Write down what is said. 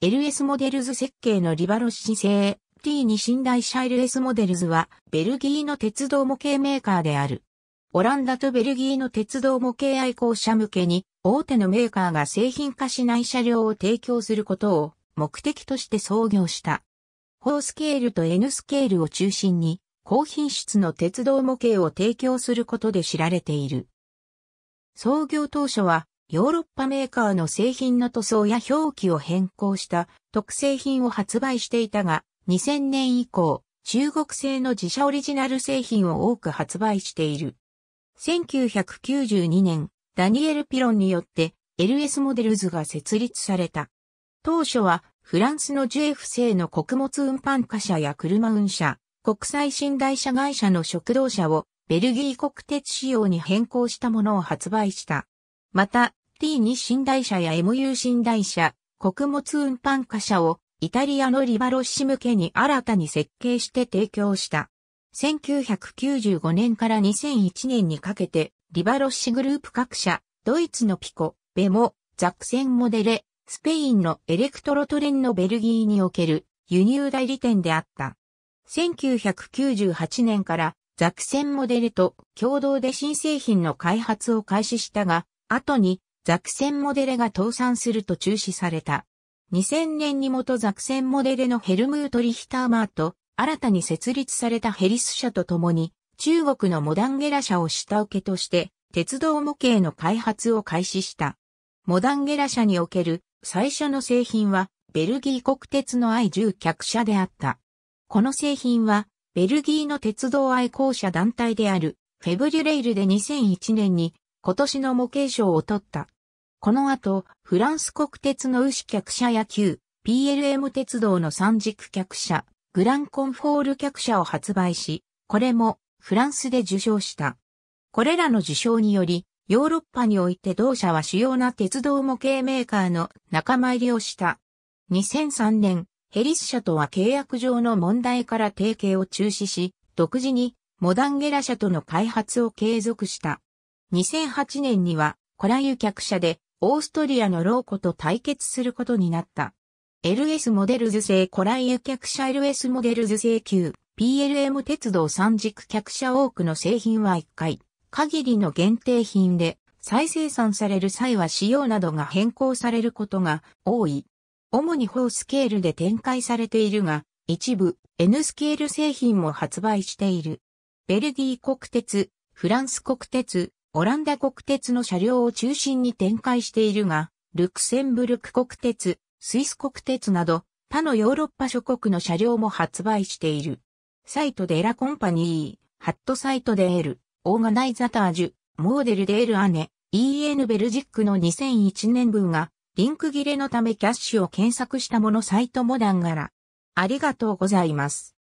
LS モデルズ設計のリバロッシ製 T に寝台車 LS モデルズはベルギーの鉄道模型メーカーである。オランダとベルギーの鉄道模型愛好者向けに大手のメーカーが製品化しない車両を提供することを目的として創業した。4スケールと N スケールを中心に高品質の鉄道模型を提供することで知られている。創業当初はヨーロッパメーカーの製品の塗装や表記を変更した特製品を発売していたが、2000年以降、中国製の自社オリジナル製品を多く発売している。1992年、ダニエル・ピロンによって LS モデルズが設立された。当初はフランスのジュエフ製の穀物運搬貨車や車運車、国際寝台車会社の食堂車をベルギー国鉄仕様に変更したものを発売した。また、T2 寝台車や MU 寝台車、穀物運搬貨車をイタリアのリバロッシ向けに新たに設計して提供した。1995年から2001年にかけて、リバロッシグループ各社、ドイツのピコ、ベモ、ザクセンモデレ、スペインのエレクトロトレンのベルギーにおける輸入代理店であった。1998年からザクセンモデレと共同で新製品の開発を開始したが、後にザクセンモデレが倒産すると中止された。2000年に元ザクセンモデレのヘルムート・リヒターマーと新たに設立されたヘリス社と共に中国のモダンゲラ社を下請けとして鉄道模型の開発を開始した。モダンゲラ社における最初の製品はベルギー国鉄の I10 客車であった。この製品はベルギーの鉄道愛好者団体であるフェブリュレイルで2001年に今年の模型賞を取った。この後、フランス国鉄の牛客車や旧 PLM 鉄道の三軸客車、グランコンフォール客車を発売し、これもフランスで受賞した。これらの受賞により、ヨーロッパにおいて同社は主要な鉄道模型メーカーの仲間入りをした。2003年、ヘリス社とは契約上の問題から提携を中止し、独自にモダンゲラ社との開発を継続した。2008年には、コラユ客車でオーストリアのローコと対決することになった。LS モデルズ製コライユ客車 LS モデルズ製旧 PLM 鉄道三軸客車多くの製品は1回限りの限定品で再生産される際は仕様などが変更されることが多い。主に4スケールで展開されているが、一部 N スケール製品も発売している。ベルディ国鉄、フランス国鉄、オランダ国鉄の車両を中心に展開しているが、ルクセンブルク国鉄、スイス国鉄など他のヨーロッパ諸国の車両も発売している。サイトでエラコンパニー、ハットサイトでエル、オーガナイザタージュ、モーデルでエルアネ、EN ベルジックの2001年分が、リンク切れのためキャッシュを検索したものサイトモダン柄。ありがとうございます。